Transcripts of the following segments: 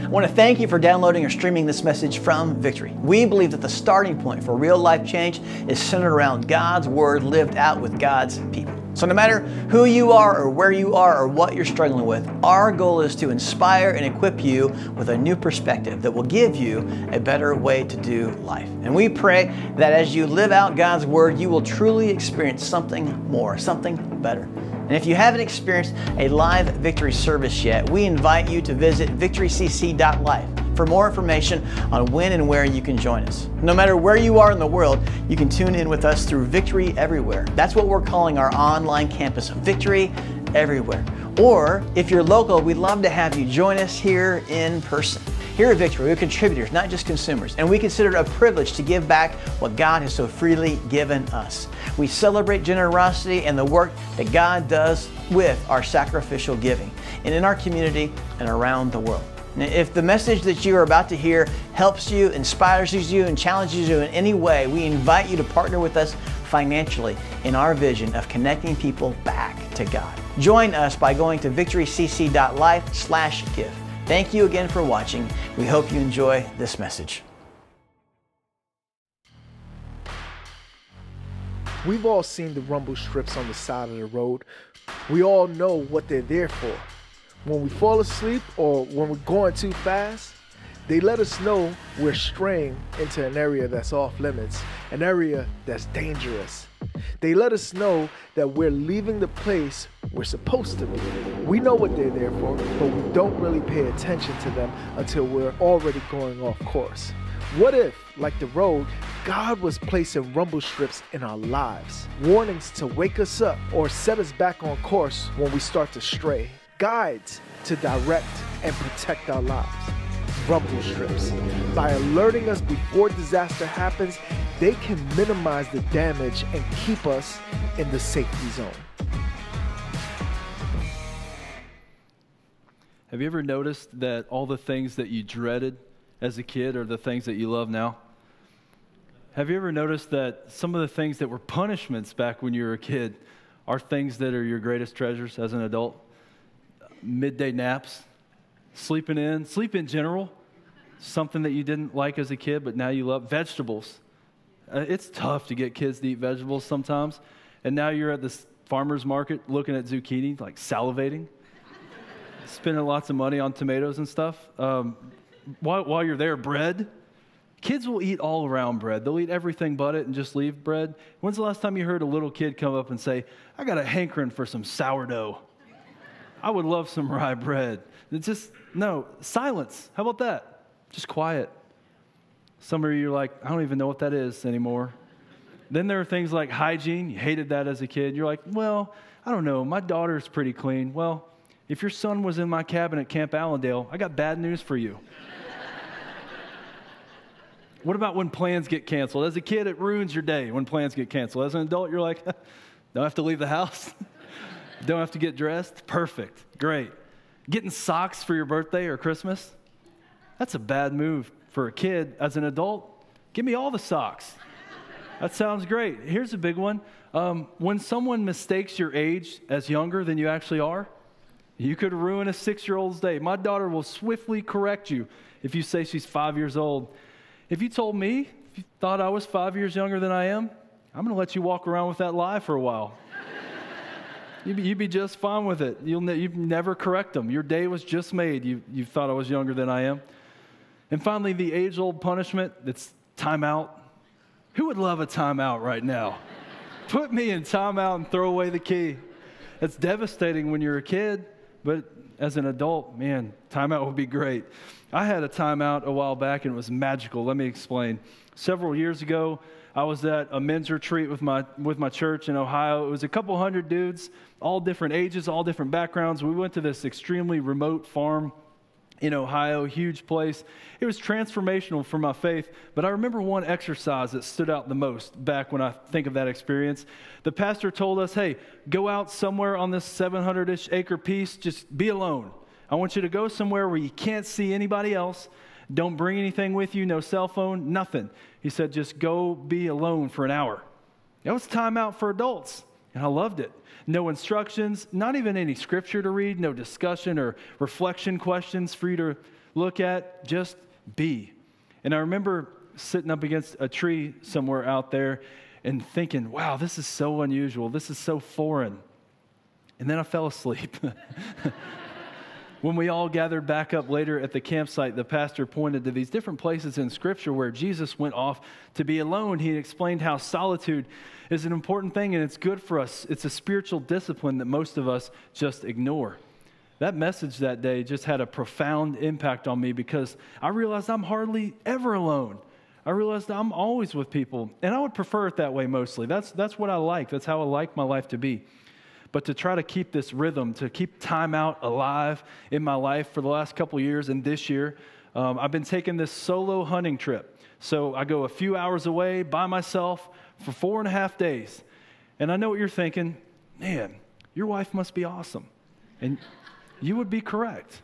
I want to thank you for downloading or streaming this message from Victory. We believe that the starting point for real life change is centered around God's Word lived out with God's people. So, no matter who you are, or where you are, or what you're struggling with, our goal is to inspire and equip you with a new perspective that will give you a better way to do life. And we pray that as you live out God's Word, you will truly experience something more, something better. And if you haven't experienced a live victory service yet, we invite you to visit victorycc.life for more information on when and where you can join us. No matter where you are in the world, you can tune in with us through Victory Everywhere. That's what we're calling our online campus, Victory Everywhere. Or if you're local, we'd love to have you join us here in person. Here at Victory, we're contributors, not just consumers, and we consider it a privilege to give back what God has so freely given us. We celebrate generosity and the work that God does with our sacrificial giving and in our community and around the world. If the message that you are about to hear helps you, inspires you, and challenges you in any way, we invite you to partner with us financially in our vision of connecting people back to God. Join us by going to victorycc.life slash give. Thank you again for watching. We hope you enjoy this message. We've all seen the rumble strips on the side of the road. We all know what they're there for. When we fall asleep or when we're going too fast, they let us know we're straying into an area that's off limits, an area that's dangerous. They let us know that we're leaving the place we're supposed to be. We know what they're there for, but we don't really pay attention to them until we're already going off course. What if, like the road, God was placing rumble strips in our lives, warnings to wake us up or set us back on course when we start to stray, guides to direct and protect our lives? Rumble strips. By alerting us before disaster happens, they can minimize the damage and keep us in the safety zone. Have you ever noticed that all the things that you dreaded as a kid are the things that you love now? Have you ever noticed that some of the things that were punishments back when you were a kid are things that are your greatest treasures as an adult? Midday naps, sleeping in, sleep in general, something that you didn't like as a kid, but now you love vegetables. Uh, it's tough to get kids to eat vegetables sometimes. And now you're at this farmer's market looking at zucchini, like salivating, spending lots of money on tomatoes and stuff. Um, while, while you're there, bread. Kids will eat all around bread. They'll eat everything but it and just leave bread. When's the last time you heard a little kid come up and say, I got a hankering for some sourdough? I would love some rye bread. It's just, no, silence. How about that? Just quiet. Some of you are like, I don't even know what that is anymore. Then there are things like hygiene. You hated that as a kid. You're like, well, I don't know. My daughter's pretty clean. Well, if your son was in my cabin at Camp Allendale, I got bad news for you. what about when plans get canceled? As a kid, it ruins your day when plans get canceled. As an adult, you're like, don't have to leave the house, don't have to get dressed. Perfect. Great. Getting socks for your birthday or Christmas? That's a bad move for a kid. As an adult, give me all the socks. That sounds great. Here's a big one. Um, when someone mistakes your age as younger than you actually are, you could ruin a six year old's day. My daughter will swiftly correct you if you say she's five years old. If you told me, if you thought I was five years younger than I am, I'm going to let you walk around with that lie for a while. You'd, be, you'd, be, just fine with it. You'll ne- you'd never correct them. Your day was just made. You, you thought I was younger than I am. And finally, the age old punishment that's timeout. Who would love a timeout right now? Put me in timeout and throw away the key. It's devastating when you're a kid, but as an adult, man, timeout would be great. I had a timeout a while back and it was magical. Let me explain. Several years ago, I was at a men's retreat with my, with my church in Ohio. It was a couple hundred dudes, all different ages, all different backgrounds. We went to this extremely remote farm in Ohio, huge place. It was transformational for my faith, but I remember one exercise that stood out the most back when I think of that experience. The pastor told us, hey, go out somewhere on this 700 ish acre piece, just be alone. I want you to go somewhere where you can't see anybody else. Don't bring anything with you, no cell phone, nothing. He said, just go be alone for an hour. That was time out for adults. And I loved it. No instructions, not even any scripture to read, no discussion or reflection questions for you to look at, just be. And I remember sitting up against a tree somewhere out there and thinking, wow, this is so unusual. This is so foreign. And then I fell asleep. when we all gathered back up later at the campsite, the pastor pointed to these different places in Scripture where Jesus went off to be alone. He explained how solitude is an important thing and it's good for us. It's a spiritual discipline that most of us just ignore. That message that day just had a profound impact on me because I realized I'm hardly ever alone. I realized I'm always with people, and I would prefer it that way mostly. That's, that's what I like. That's how I like my life to be. But to try to keep this rhythm, to keep time out alive in my life for the last couple years and this year, um, I've been taking this solo hunting trip. So I go a few hours away by myself for four and a half days. And I know what you're thinking man, your wife must be awesome. And you would be correct.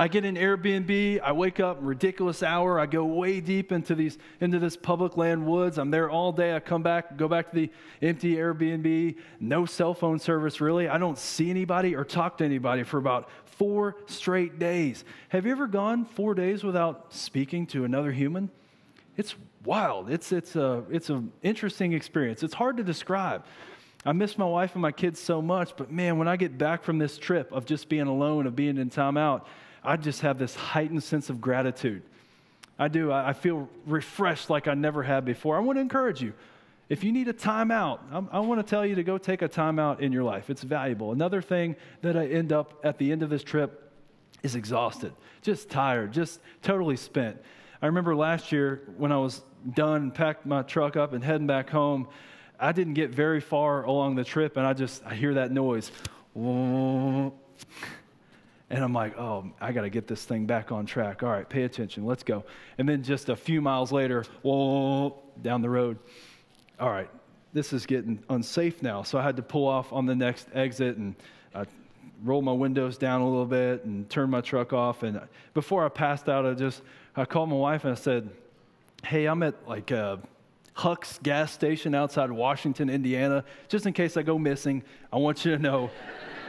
I get an Airbnb. I wake up ridiculous hour. I go way deep into these into this public land woods. I'm there all day. I come back, go back to the empty Airbnb. No cell phone service really. I don't see anybody or talk to anybody for about four straight days. Have you ever gone four days without speaking to another human? It's wild. It's it's a it's an interesting experience. It's hard to describe. I miss my wife and my kids so much, but man, when I get back from this trip of just being alone, of being in time out, I just have this heightened sense of gratitude. I do. I feel refreshed like I never have before. I want to encourage you. If you need a timeout, I want to tell you to go take a timeout in your life. It's valuable. Another thing that I end up at the end of this trip is exhausted, just tired, just totally spent. I remember last year when I was done, packed my truck up and heading back home, I didn't get very far along the trip and I just I hear that noise. And I'm like, oh, I got to get this thing back on track. All right, pay attention. Let's go. And then just a few miles later, whoa, down the road. All right, this is getting unsafe now. So I had to pull off on the next exit and I roll my windows down a little bit and turn my truck off. And before I passed out, I just I called my wife and I said, hey, I'm at like a Huck's gas station outside Washington, Indiana. Just in case I go missing, I want you to know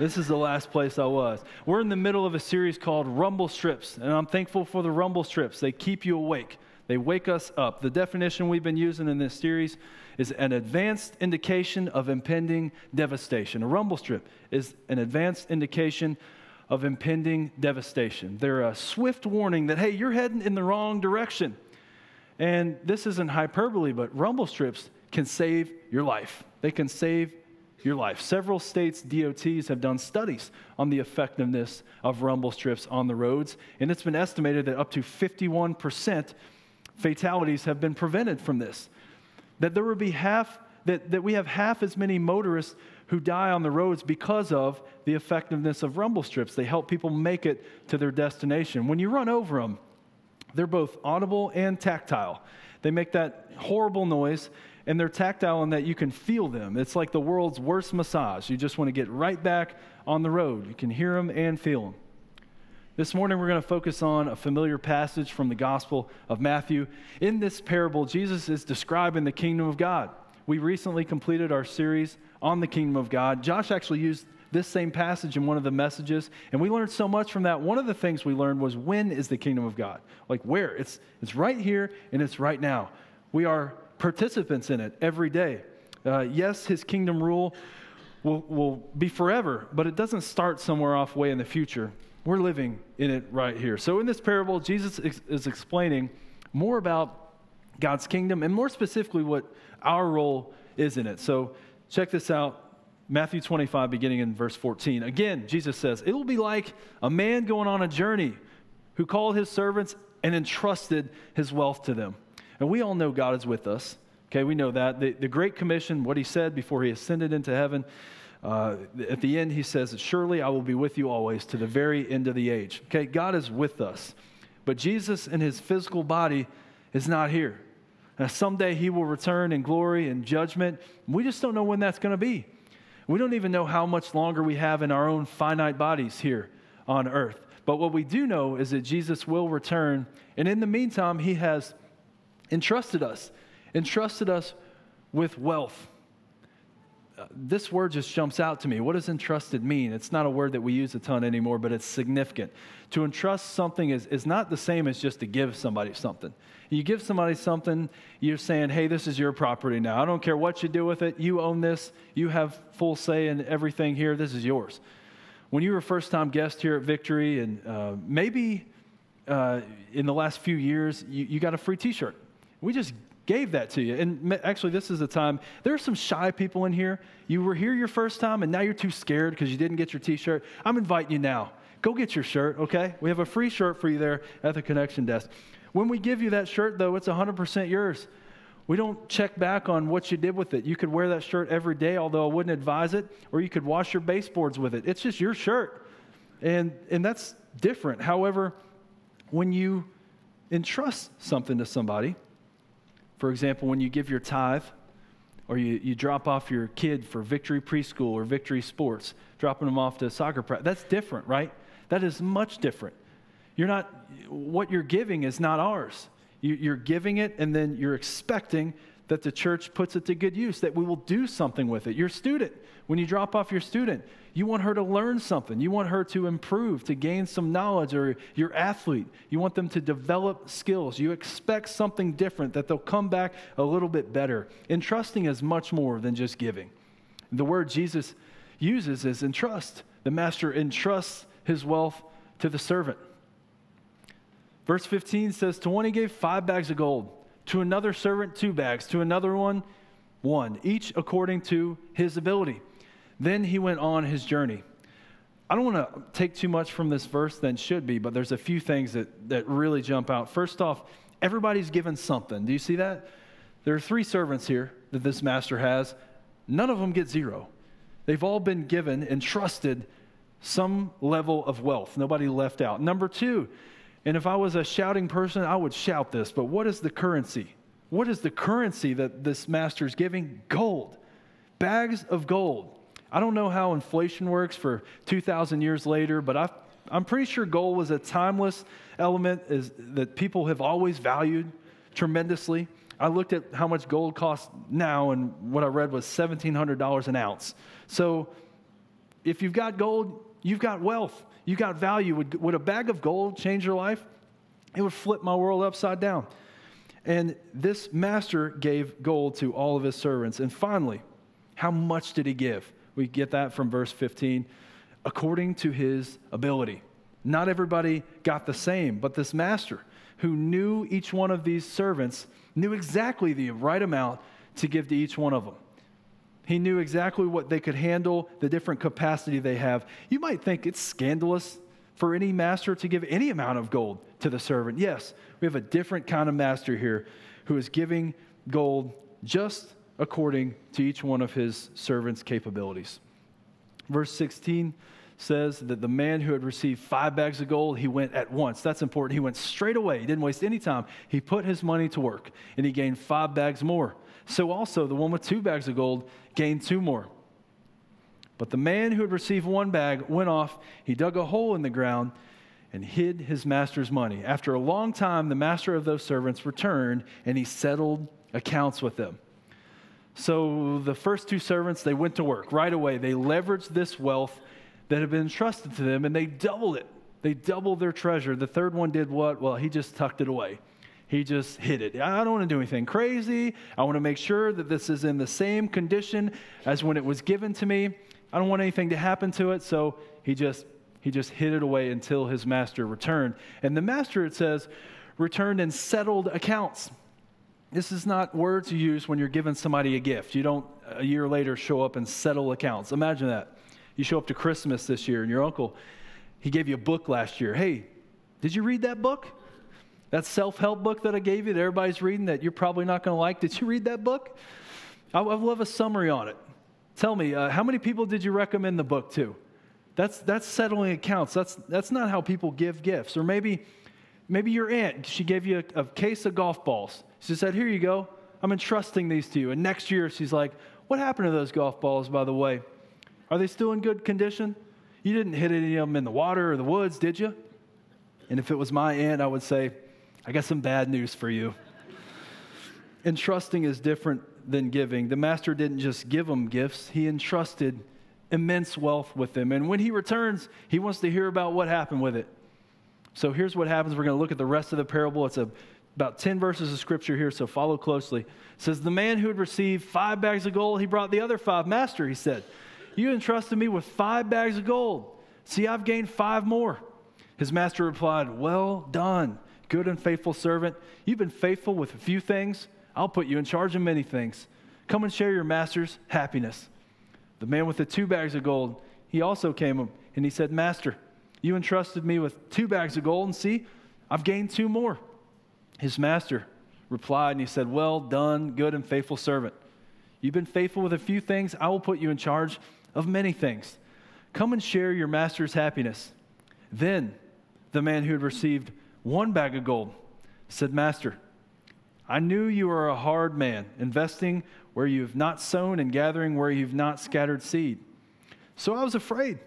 this is the last place I was. We're in the middle of a series called Rumble Strips, and I'm thankful for the rumble strips. They keep you awake, they wake us up. The definition we've been using in this series is an advanced indication of impending devastation. A rumble strip is an advanced indication of impending devastation. They're a swift warning that, hey, you're heading in the wrong direction. And this isn't hyperbole, but rumble strips can save your life. They can save your life. Several states' DOTs have done studies on the effectiveness of rumble strips on the roads, and it's been estimated that up to 51% fatalities have been prevented from this. That there would be half, that, that we have half as many motorists who die on the roads because of the effectiveness of rumble strips. They help people make it to their destination. When you run over them, they're both audible and tactile. They make that horrible noise and they're tactile in that you can feel them. It's like the world's worst massage. You just want to get right back on the road. You can hear them and feel them. This morning, we're going to focus on a familiar passage from the Gospel of Matthew. In this parable, Jesus is describing the kingdom of God. We recently completed our series on the kingdom of God. Josh actually used this same passage in one of the messages, and we learned so much from that. One of the things we learned was when is the kingdom of God? Like where? It's, it's right here and it's right now. We are participants in it every day. Uh, yes, his kingdom rule will, will be forever, but it doesn't start somewhere off way in the future. We're living in it right here. So, in this parable, Jesus is explaining more about God's kingdom and more specifically what our role is in it. So, check this out Matthew 25, beginning in verse 14. Again, Jesus says, It will be like a man going on a journey who called his servants and entrusted his wealth to them. And we all know God is with us. Okay, we know that. The, the Great Commission, what he said before he ascended into heaven, uh, at the end, he says, Surely I will be with you always to the very end of the age. Okay, God is with us. But Jesus in his physical body is not here. Now, someday he will return in glory and judgment. We just don't know when that's going to be. We don't even know how much longer we have in our own finite bodies here on earth. But what we do know is that Jesus will return. And in the meantime, he has entrusted us, entrusted us with wealth. this word just jumps out to me. What does entrusted mean? It's not a word that we use a ton anymore, but it's significant. To entrust something is, is not the same as just to give somebody something. You give somebody something, you're saying, hey, this is your property now. I don't care what you do with it. You own this. You have full say in everything here. This is yours. When you were a first time guest here at Victory, and uh, maybe uh, in the last few years, you, you got a free t shirt. We just gave that to you. And actually, this is the time. There are some shy people in here. You were here your first time, and now you're too scared because you didn't get your t shirt. I'm inviting you now. Go get your shirt, okay? We have a free shirt for you there at the connection desk. When we give you that shirt, though, it's 100% yours. We don't check back on what you did with it. You could wear that shirt every day, although I wouldn't advise it, or you could wash your baseboards with it. It's just your shirt. And, and that's different. However, when you entrust something to somebody, for example, when you give your tithe or you, you drop off your kid for victory preschool or victory sports, dropping them off to soccer practice, that's different, right? That is much different. You're not, what you're giving is not ours. You, you're giving it and then you're expecting that the church puts it to good use, that we will do something with it. Your student, when you drop off your student, you want her to learn something. You want her to improve, to gain some knowledge, or your athlete, you want them to develop skills. You expect something different, that they'll come back a little bit better. Entrusting is much more than just giving. The word Jesus uses is entrust. The master entrusts his wealth to the servant. Verse 15 says, To one he gave five bags of gold to another servant, two bags, to another one, one, each according to his ability. Then he went on his journey. I don't want to take too much from this verse than should be, but there's a few things that, that really jump out. First off, everybody's given something. Do you see that? There are three servants here that this master has. None of them get zero. They've all been given and trusted some level of wealth. Nobody left out. Number two, and if I was a shouting person, I would shout this, but what is the currency? What is the currency that this master is giving? Gold. Bags of gold. I don't know how inflation works for 2,000 years later, but i am pretty sure gold was a timeless element is, that people have always valued tremendously. I looked at how much gold costs now, and what I read was $1,700 an ounce. So if you've got gold, you've got wealth. You got value. Would, would a bag of gold change your life? It would flip my world upside down. And this master gave gold to all of his servants. And finally, how much did he give? We get that from verse 15. According to his ability. Not everybody got the same, but this master who knew each one of these servants knew exactly the right amount to give to each one of them. He knew exactly what they could handle, the different capacity they have. You might think it's scandalous for any master to give any amount of gold to the servant. Yes, we have a different kind of master here who is giving gold just according to each one of his servants' capabilities. Verse 16 says that the man who had received five bags of gold, he went at once. That's important. He went straight away. He didn't waste any time. He put his money to work and he gained five bags more. So also the one with two bags of gold gained two more. But the man who had received one bag went off, he dug a hole in the ground and hid his master's money. After a long time, the master of those servants returned and he settled accounts with them. So the first two servants, they went to work right away. They leveraged this wealth that had been entrusted to them and they doubled it. They doubled their treasure. The third one did what? Well, he just tucked it away. He just hid it. I don't want to do anything crazy. I want to make sure that this is in the same condition as when it was given to me. I don't want anything to happen to it. So he just he just hid it away until his master returned. And the master, it says, returned and settled accounts. This is not words you use when you're giving somebody a gift. You don't a year later show up and settle accounts. Imagine that. You show up to Christmas this year and your uncle, he gave you a book last year. Hey, did you read that book? That self help book that I gave you that everybody's reading that you're probably not going to like, did you read that book? I, would love a summary on it. Tell me, uh, how many people did you recommend the book to? That's, that's settling accounts. That's, that's not how people give gifts. Or maybe, maybe your aunt, she gave you a, a case of golf balls. She said, Here you go. I'm entrusting these to you. And next year, she's like, What happened to those golf balls, by the way? Are they still in good condition? You didn't hit any of them in the water or the woods, did you? And if it was my aunt, I would say, I got some bad news for you. Entrusting is different than giving. The master didn't just give them gifts, he entrusted immense wealth with them. And when he returns, he wants to hear about what happened with it. So here's what happens. We're going to look at the rest of the parable. It's a, about 10 verses of scripture here, so follow closely. It says, The man who had received five bags of gold, he brought the other five. Master, he said, You entrusted me with five bags of gold. See, I've gained five more. His master replied, Well done, good and faithful servant. You've been faithful with a few things. I'll put you in charge of many things. Come and share your master's happiness. The man with the two bags of gold, he also came and he said, Master, you entrusted me with two bags of gold, and see, I've gained two more. His master replied, and he said, Well done, good and faithful servant. You've been faithful with a few things, I will put you in charge of many things. Come and share your master's happiness. Then the man who had received one bag of gold said, Master, I knew you were a hard man, investing where you have not sown and gathering where you've not scattered seed. So I was afraid.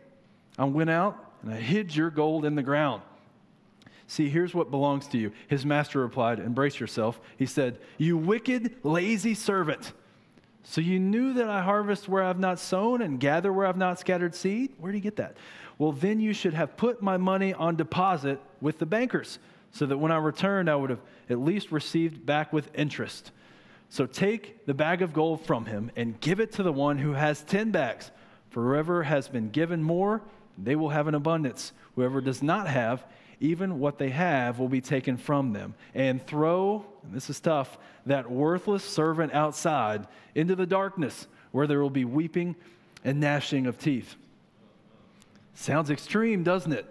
I went out and I hid your gold in the ground. See, here's what belongs to you. His master replied, Embrace yourself. He said, You wicked, lazy servant. So you knew that I harvest where I've not sown and gather where I've not scattered seed? Where do you get that? Well, then you should have put my money on deposit with the bankers, so that when I returned, I would have at least received back with interest. So take the bag of gold from him and give it to the one who has 10 bags. For whoever has been given more, they will have an abundance. Whoever does not have, even what they have will be taken from them. And throw, and this is tough, that worthless servant outside into the darkness where there will be weeping and gnashing of teeth. Sounds extreme, doesn't it?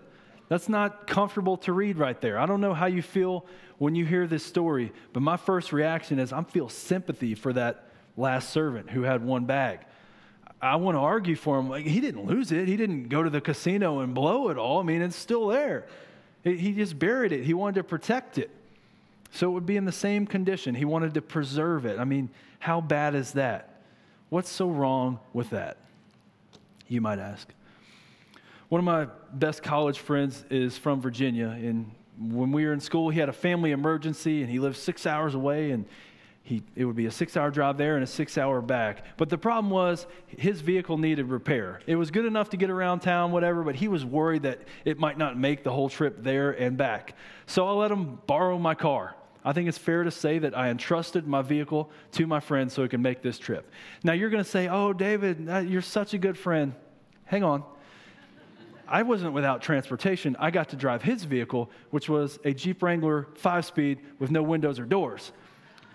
That's not comfortable to read right there. I don't know how you feel when you hear this story, but my first reaction is I feel sympathy for that last servant who had one bag. I want to argue for him. Like, he didn't lose it. He didn't go to the casino and blow it all. I mean, it's still there. He just buried it. He wanted to protect it. So it would be in the same condition. He wanted to preserve it. I mean, how bad is that? What's so wrong with that? You might ask. One of my best college friends is from Virginia. And when we were in school, he had a family emergency and he lived six hours away. And he, it would be a six hour drive there and a six hour back. But the problem was his vehicle needed repair. It was good enough to get around town, whatever, but he was worried that it might not make the whole trip there and back. So I let him borrow my car. I think it's fair to say that I entrusted my vehicle to my friend so he can make this trip. Now you're going to say, Oh, David, you're such a good friend. Hang on. I wasn't without transportation. I got to drive his vehicle, which was a Jeep Wrangler five speed with no windows or doors.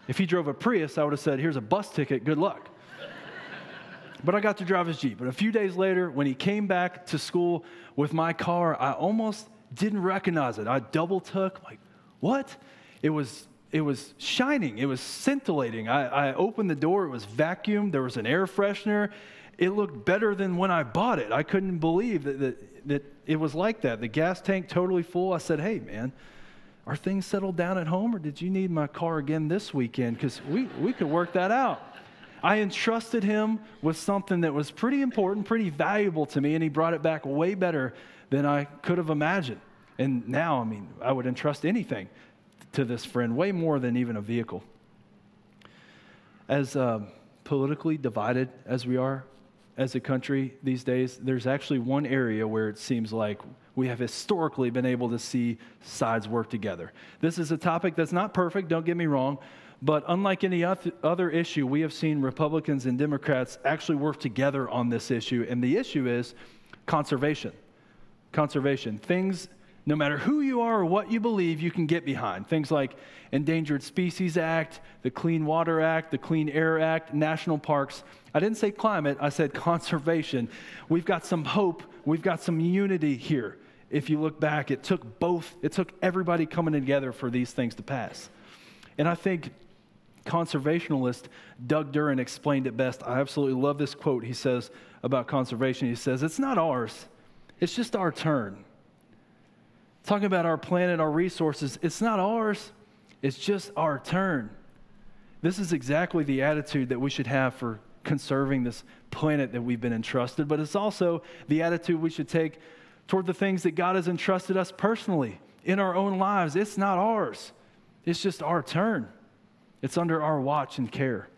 If he drove a Prius, I would have said, Here's a bus ticket, good luck. but I got to drive his Jeep. But a few days later, when he came back to school with my car, I almost didn't recognize it. I double took, like, what? It was it was shining, it was scintillating. I, I opened the door, it was vacuumed, there was an air freshener. It looked better than when I bought it. I couldn't believe that, that, that it was like that. The gas tank totally full. I said, hey, man, are things settled down at home, or did you need my car again this weekend? Because we, we could work that out. I entrusted him with something that was pretty important, pretty valuable to me, and he brought it back way better than I could have imagined. And now, I mean, I would entrust anything to this friend, way more than even a vehicle. As uh, politically divided as we are as a country these days, there's actually one area where it seems like we have historically been able to see sides work together. This is a topic that's not perfect, don't get me wrong, but unlike any other issue, we have seen Republicans and Democrats actually work together on this issue, and the issue is conservation. Conservation. Things, no matter who you are or what you believe, you can get behind. Things like Endangered Species Act, the Clean Water Act, the Clean Air Act, national parks. I didn't say climate, I said conservation. We've got some hope, we've got some unity here if you look back, it took both, it took everybody coming together for these things to pass. And I think conservationalist Doug Duren explained it best. I absolutely love this quote he says about conservation. He says, It's not ours, it's just our turn. Talking about our planet, our resources, it's not ours, it's just our turn. This is exactly the attitude that we should have for conserving this planet that we've been entrusted, but it's also the attitude we should take toward the things that God has entrusted us personally in our own lives. It's not ours, it's just our turn. It's under our watch and care.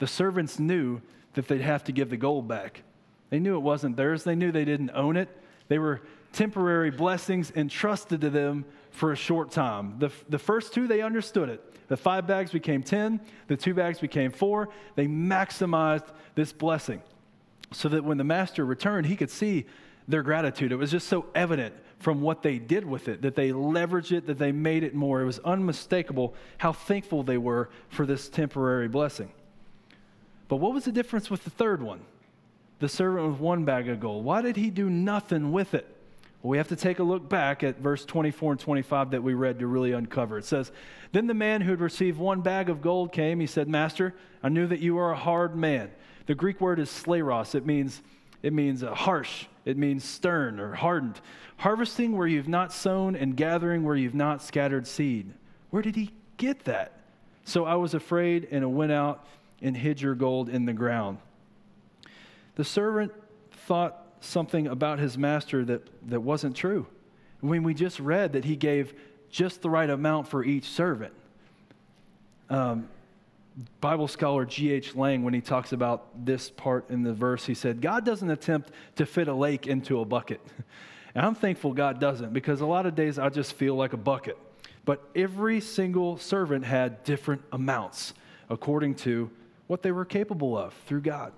the servants knew that they'd have to give the gold back. They knew it wasn't theirs, they knew they didn't own it. They were temporary blessings entrusted to them for a short time. The, the first two, they understood it. The five bags became 10, the two bags became four. They maximized this blessing so that when the master returned, he could see their gratitude. It was just so evident from what they did with it that they leveraged it, that they made it more. It was unmistakable how thankful they were for this temporary blessing. But what was the difference with the third one? The servant with one bag of gold. Why did he do nothing with it? Well, we have to take a look back at verse 24 and 25 that we read to really uncover. It says, Then the man who had received one bag of gold came. He said, Master, I knew that you are a hard man. The Greek word is scleros. It means, it means uh, harsh, it means stern or hardened. Harvesting where you've not sown and gathering where you've not scattered seed. Where did he get that? So I was afraid and I went out and hid your gold in the ground. The servant thought something about his master that, that wasn't true. When we just read that he gave just the right amount for each servant. Um, Bible scholar G.H. Lang, when he talks about this part in the verse, he said, God doesn't attempt to fit a lake into a bucket. And I'm thankful God doesn't because a lot of days I just feel like a bucket. But every single servant had different amounts according to what they were capable of through God.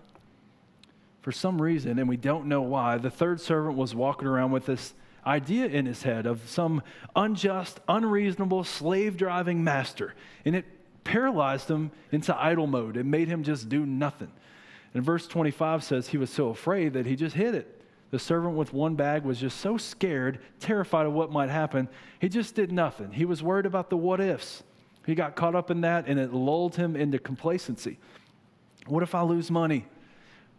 For some reason, and we don't know why, the third servant was walking around with this idea in his head of some unjust, unreasonable, slave driving master. And it paralyzed him into idle mode. It made him just do nothing. And verse 25 says he was so afraid that he just hid it. The servant with one bag was just so scared, terrified of what might happen, he just did nothing. He was worried about the what ifs. He got caught up in that and it lulled him into complacency. What if I lose money?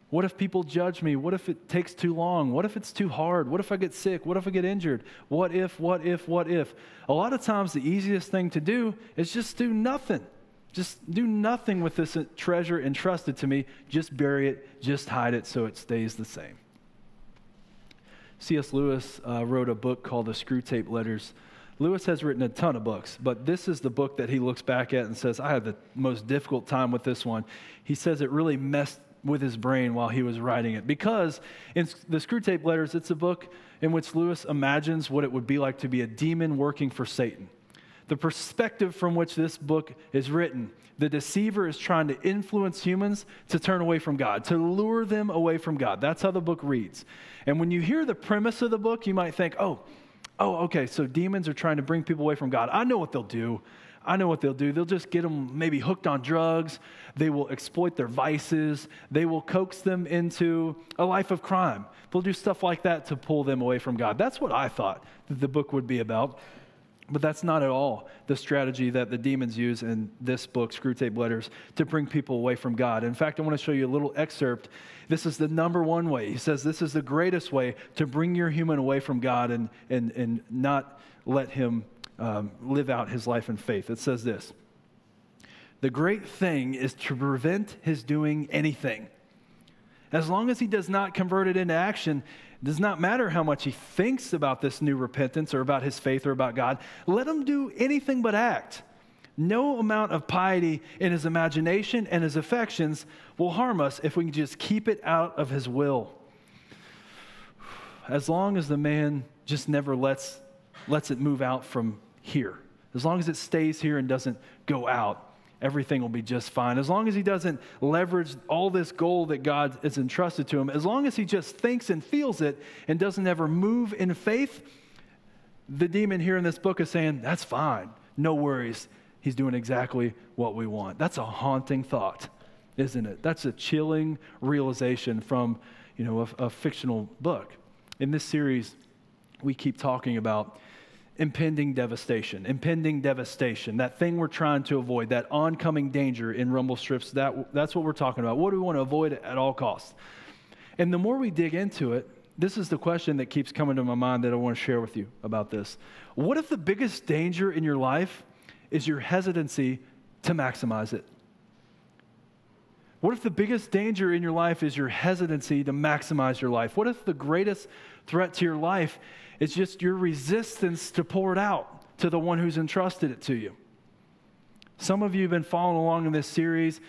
What if people judge me? What if it takes too long? What if it's too hard? What if I get sick? What if I get injured? What if, what if, what if? A lot of times, the easiest thing to do is just do nothing. Just do nothing with this treasure entrusted to me. Just bury it, just hide it so it stays the same. C.S. Lewis uh, wrote a book called The Screwtape Letters. Lewis has written a ton of books, but this is the book that he looks back at and says, I had the most difficult time with this one. He says it really messed with his brain while he was writing it because in the Screwtape Letters, it's a book in which Lewis imagines what it would be like to be a demon working for Satan. The perspective from which this book is written, the deceiver is trying to influence humans to turn away from God, to lure them away from God. That's how the book reads. And when you hear the premise of the book, you might think, oh, oh, okay, so demons are trying to bring people away from God. I know what they'll do. I know what they'll do. They'll just get them maybe hooked on drugs. They will exploit their vices. They will coax them into a life of crime. They'll do stuff like that to pull them away from God. That's what I thought that the book would be about. But that's not at all the strategy that the demons use in this book, Screwtape Letters, to bring people away from God. In fact, I want to show you a little excerpt. This is the number one way. He says this is the greatest way to bring your human away from God and, and, and not let him um, live out his life in faith. It says this The great thing is to prevent his doing anything. As long as he does not convert it into action, it does not matter how much he thinks about this new repentance or about his faith or about God. Let him do anything but act. No amount of piety in his imagination and his affections will harm us if we can just keep it out of his will. As long as the man just never lets, lets it move out from here, as long as it stays here and doesn't go out, everything will be just fine. As long as he doesn't leverage all this gold that God has entrusted to him, as long as he just thinks and feels it and doesn't ever move in faith, the demon here in this book is saying, That's fine. No worries. He's doing exactly what we want. That's a haunting thought, isn't it? That's a chilling realization from, you know, a, a fictional book. In this series, we keep talking about impending devastation, impending devastation, that thing we're trying to avoid, that oncoming danger in rumble strips, that, that's what we're talking about. What do we want to avoid at all costs? And the more we dig into it, this is the question that keeps coming to my mind that I want to share with you about this. What if the biggest danger in your life is your hesitancy to maximize it? What if the biggest danger in your life is your hesitancy to maximize your life? What if the greatest threat to your life it's just your resistance to pour it out to the one who's entrusted it to you. Some of you have been following along in this series,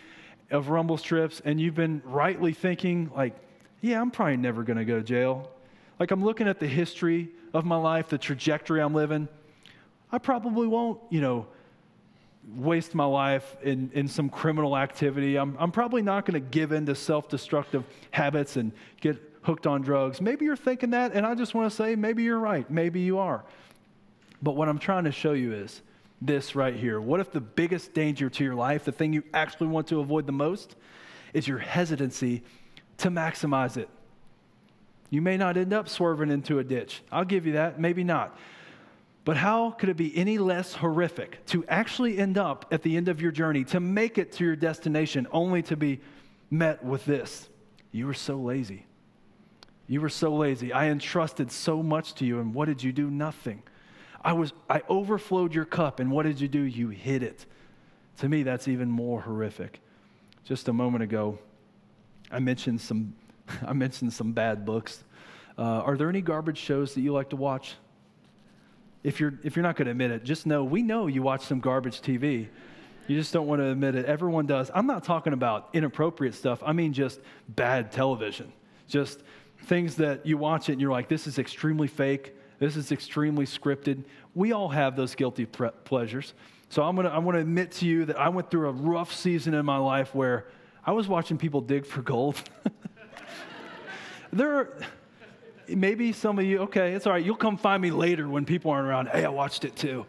of rumble strips and you've been rightly thinking, like, yeah, I'm probably never going to go to jail. Like, I'm looking at the history of my life, the trajectory I'm living. I probably won't, you know, waste my life in, in some criminal activity. I'm, I'm probably not going to give in to self destructive habits and get hooked on drugs. Maybe you're thinking that, and I just want to say, maybe you're right. Maybe you are. But what I'm trying to show you is this right here. What if the biggest danger to your life, the thing you actually want to avoid the most, is your hesitancy to maximize it? You may not end up swerving into a ditch. I'll give you that, maybe not. But how could it be any less horrific to actually end up at the end of your journey, to make it to your destination, only to be met with this? You were so lazy. You were so lazy. I entrusted so much to you, and what did you do? Nothing. I was I overflowed your cup, and what did you do? You hid it. To me, that's even more horrific. Just a moment ago, I mentioned some I mentioned some bad books. Uh, are there any garbage shows that you like to watch? If you're if you're not going to admit it, just know we know you watch some garbage TV. You just don't want to admit it. Everyone does. I'm not talking about inappropriate stuff. I mean just bad television. Just things that you watch it and you're like, this is extremely fake, this is extremely scripted. We all have those guilty pleasures. So I'm gonna, I want to admit to you that I went through a rough season in my life where I was watching people dig for gold. there are, maybe some of you, okay, it's all right. You'll come find me later when people aren't around. Hey, I watched it too.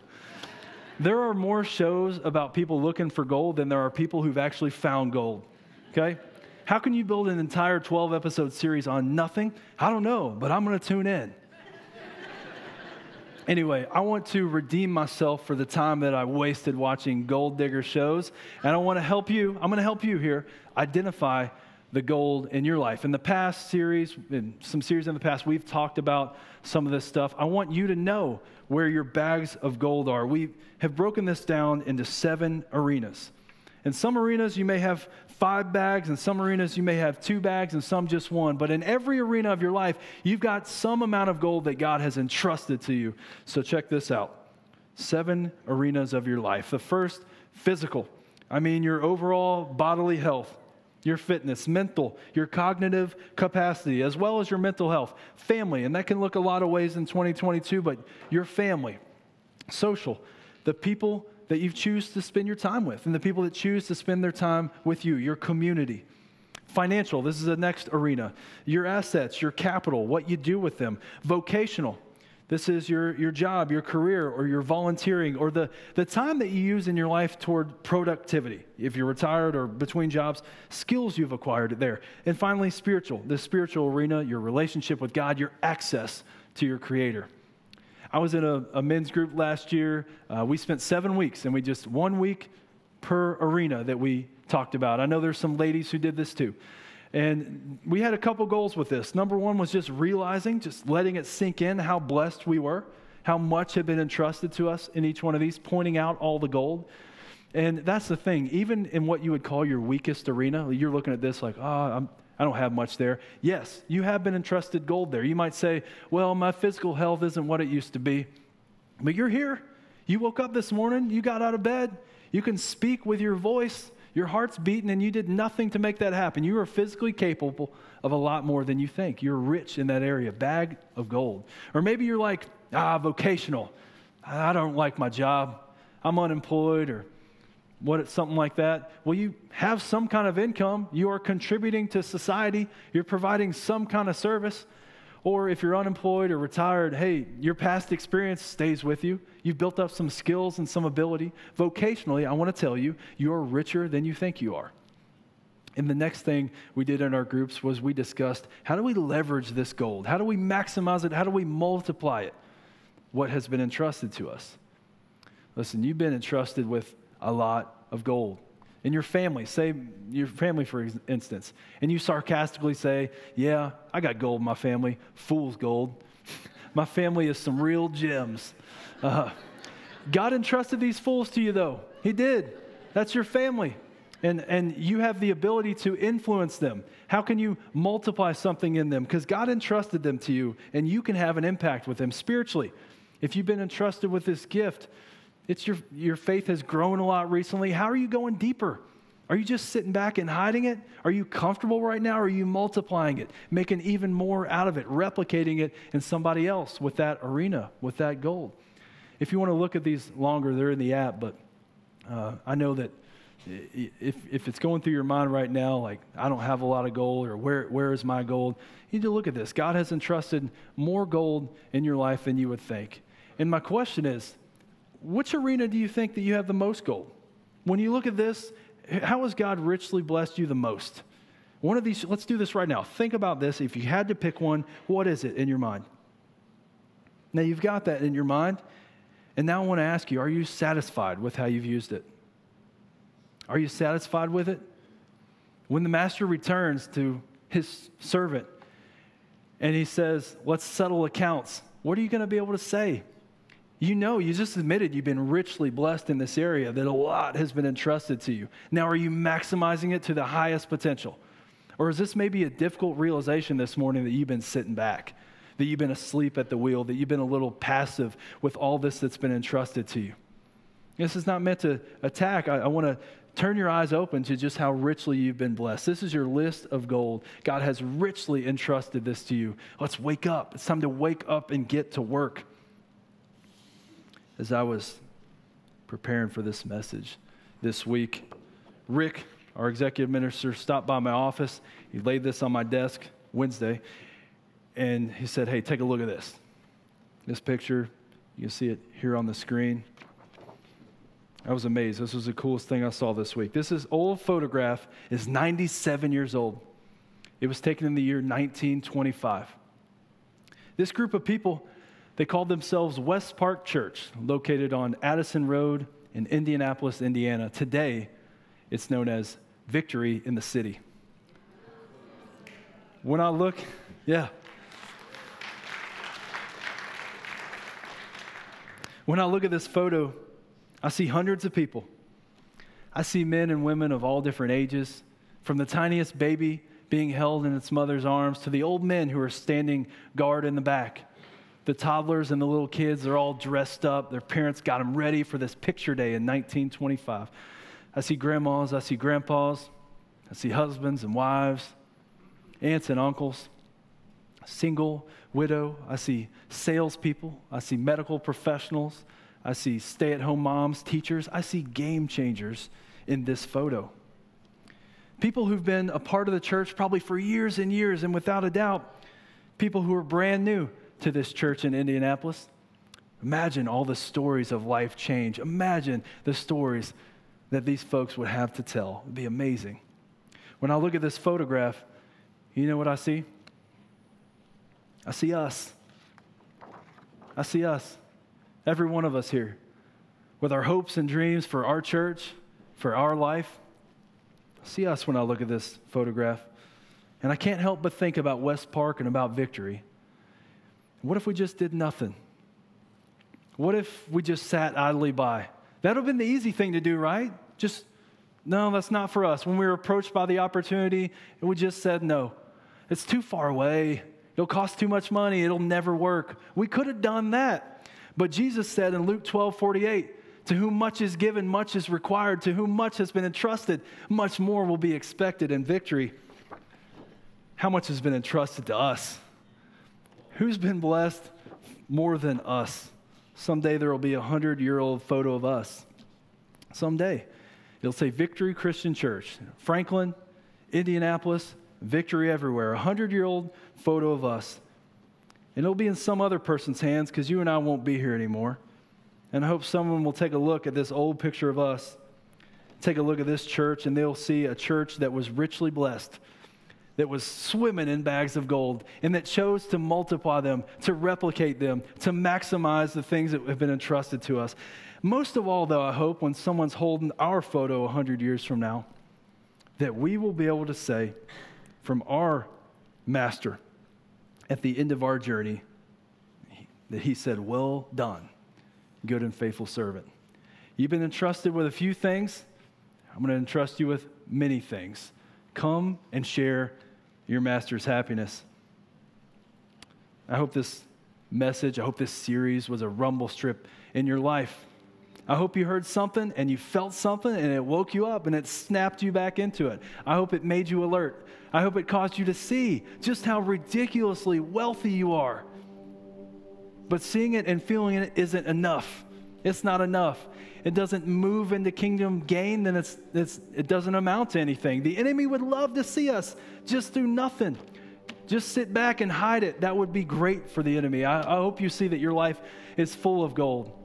There are more shows about people looking for gold than there are people who've actually found gold, okay? How can you build an entire 12 episode series on nothing? I don't know, but I'm going to tune in. anyway, I want to redeem myself for the time that I wasted watching gold digger shows, and I want to help you. I'm going to help you here identify the gold in your life. In the past series, in some series in the past, we've talked about some of this stuff. I want you to know where your bags of gold are. We have broken this down into seven arenas. In some arenas, you may have five bags. In some arenas, you may have two bags and some just one. But in every arena of your life, you've got some amount of gold that God has entrusted to you. So check this out seven arenas of your life. The first, physical. I mean, your overall bodily health, your fitness, mental, your cognitive capacity, as well as your mental health, family, and that can look a lot of ways in 2022, but your family, social, the people that you choose to spend your time with and the people that choose to spend their time with you, your community. Financial, this is the next arena. Your assets, your capital, what you do with them. Vocational, this is your, your job, your career, or your volunteering, or the, the time that you use in your life toward productivity. If you're retired or between jobs, skills you've acquired there. And finally, spiritual, the spiritual arena, your relationship with God, your access to your Creator. I was in a, a men's group last year. Uh, we spent seven weeks, and we just one week per arena that we talked about. I know there's some ladies who did this too. And we had a couple goals with this. Number one was just realizing, just letting it sink in how blessed we were, how much had been entrusted to us in each one of these, pointing out all the gold. And that's the thing, even in what you would call your weakest arena, you're looking at this like, oh, I'm, I don't have much there. Yes, you have been entrusted gold there. You might say, well, my physical health isn't what it used to be. But you're here. You woke up this morning, you got out of bed, you can speak with your voice, your heart's beating, and you did nothing to make that happen. You are physically capable of a lot more than you think. You're rich in that area, bag of gold. Or maybe you're like, ah, vocational. I don't like my job. I'm unemployed, or what it's something like that well you have some kind of income you are contributing to society you're providing some kind of service or if you're unemployed or retired hey your past experience stays with you. You've built up some skills and some ability. Vocationally i want to tell you you're richer than you think you are. And the next thing we did in our groups was we discussed how do we leverage this gold? How do we maximize it? How do we multiply it? What has been entrusted to us? Listen you've been entrusted with a lot of gold. In your family, say your family, for instance, and you sarcastically say, Yeah, I got gold in my family, fool's gold. my family is some real gems. Uh, God entrusted these fools to you, though. He did. That's your family. And, and you have the ability to influence them. How can you multiply something in them? Because God entrusted them to you, and you can have an impact with them spiritually. If you've been entrusted with this gift, it's your, your faith has grown a lot recently. How are you going deeper? Are you just sitting back and hiding it? Are you comfortable right now? Are you multiplying it, making even more out of it, replicating it in somebody else with that arena, with that gold? If you want to look at these longer, they're in the app, but uh, I know that if, if it's going through your mind right now, like, I don't have a lot of gold, or where, where is my gold? You need to look at this. God has entrusted more gold in your life than you would think. And my question is, which arena do you think that you have the most gold? When you look at this, how has God richly blessed you the most? One of these, let's do this right now. Think about this. If you had to pick one, what is it in your mind? Now you've got that in your mind. And now I want to ask you are you satisfied with how you've used it? Are you satisfied with it? When the master returns to his servant and he says, Let's settle accounts, what are you going to be able to say? You know, you just admitted you've been richly blessed in this area, that a lot has been entrusted to you. Now, are you maximizing it to the highest potential? Or is this maybe a difficult realization this morning that you've been sitting back, that you've been asleep at the wheel, that you've been a little passive with all this that's been entrusted to you? This is not meant to attack. I, I want to turn your eyes open to just how richly you've been blessed. This is your list of gold. God has richly entrusted this to you. Let's wake up. It's time to wake up and get to work as I was preparing for this message this week, Rick, our executive minister, stopped by my office. He laid this on my desk Wednesday, and he said, Hey, take a look at this. This picture, you can see it here on the screen. I was amazed. This was the coolest thing I saw this week. This is old photograph is 97 years old. It was taken in the year 1925. This group of people they called themselves West Park Church, located on Addison Road in Indianapolis, Indiana. Today, it's known as Victory in the City. When I look, yeah. When I look at this photo, I see hundreds of people. I see men and women of all different ages, from the tiniest baby being held in its mother's arms to the old men who are standing guard in the back. The toddlers and the little kids are all dressed up. Their parents got them ready for this picture day in 1925. I see grandmas, I see grandpas, I see husbands and wives, aunts and uncles, single, widow. I see salespeople, I see medical professionals, I see stay at home moms, teachers. I see game changers in this photo. People who've been a part of the church probably for years and years, and without a doubt, people who are brand new to this church in Indianapolis. Imagine all the stories of life change. Imagine the stories that these folks would have to tell. It'd be amazing. When I look at this photograph, you know what I see? I see us. I see us. Every one of us here. With our hopes and dreams for our church, for our life. I see us when I look at this photograph. And I can't help but think about West Park and about victory. What if we just did nothing? What if we just sat idly by? That would have been the easy thing to do, right? Just, no, that's not for us. When we were approached by the opportunity, we just said no. It's too far away. It'll cost too much money. It'll never work. We could have done that. But Jesus said in Luke 12 48, to whom much is given, much is required. To whom much has been entrusted, much more will be expected in victory. How much has been entrusted to us? Who's been blessed more than us? Someday there will be a hundred year old photo of us. Someday. It'll say Victory Christian Church, Franklin, Indianapolis, Victory everywhere. A hundred year old photo of us. And it'll be in some other person's hands because you and I won't be here anymore. And I hope someone will take a look at this old picture of us, take a look at this church, and they'll see a church that was richly blessed that was swimming in bags of gold and that chose to multiply them, to replicate them, to maximize the things that have been entrusted to us. Most of all, though, I hope when someone's holding our photo 100 years from now, that we will be able to say from our master at the end of our journey that he said, Well done, good and faithful servant. You've been entrusted with a few things. I'm going to entrust you with many things. Come and share your master's happiness. I hope this message, I hope this series was a rumble strip in your life. I hope you heard something and you felt something and it woke you up and it snapped you back into it. I hope it made you alert. I hope it caused you to see just how ridiculously wealthy you are. But seeing it and feeling it isn't enough. It's not enough. It doesn't move into kingdom gain, then it's, it's, it doesn't amount to anything. The enemy would love to see us just do nothing. Just sit back and hide it. That would be great for the enemy. I, I hope you see that your life is full of gold.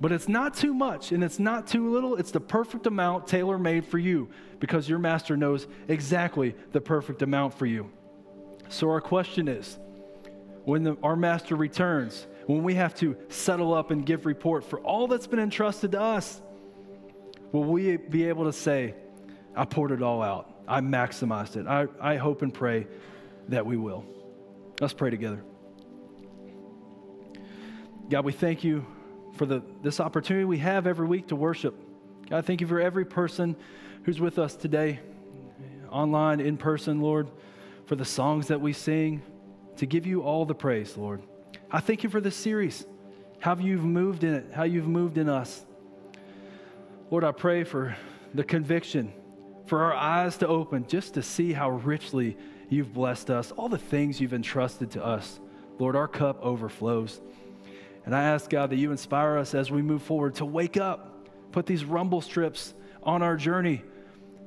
But it's not too much and it's not too little. It's the perfect amount tailor made for you because your master knows exactly the perfect amount for you. So, our question is when the, our master returns, when we have to settle up and give report for all that's been entrusted to us, will we be able to say, I poured it all out, I maximized it? I, I hope and pray that we will. Let's pray together. God, we thank you for the, this opportunity we have every week to worship. God, thank you for every person who's with us today, online, in person, Lord, for the songs that we sing, to give you all the praise, Lord. I thank you for this series, how you've moved in it, how you've moved in us. Lord, I pray for the conviction, for our eyes to open just to see how richly you've blessed us, all the things you've entrusted to us. Lord, our cup overflows. And I ask, God, that you inspire us as we move forward to wake up, put these rumble strips on our journey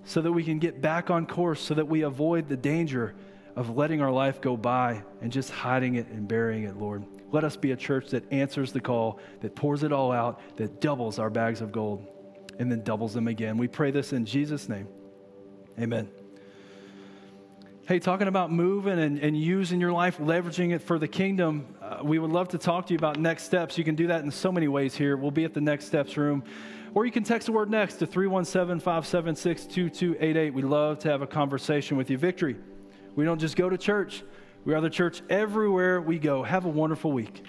so that we can get back on course, so that we avoid the danger of letting our life go by and just hiding it and burying it, Lord. Let us be a church that answers the call, that pours it all out, that doubles our bags of gold, and then doubles them again. We pray this in Jesus' name. Amen. Hey, talking about moving and, and using your life, leveraging it for the kingdom, uh, we would love to talk to you about next steps. You can do that in so many ways here. We'll be at the next steps room. Or you can text the word next to 317 576 2288. We love to have a conversation with you. Victory. We don't just go to church, we are the church everywhere we go. Have a wonderful week.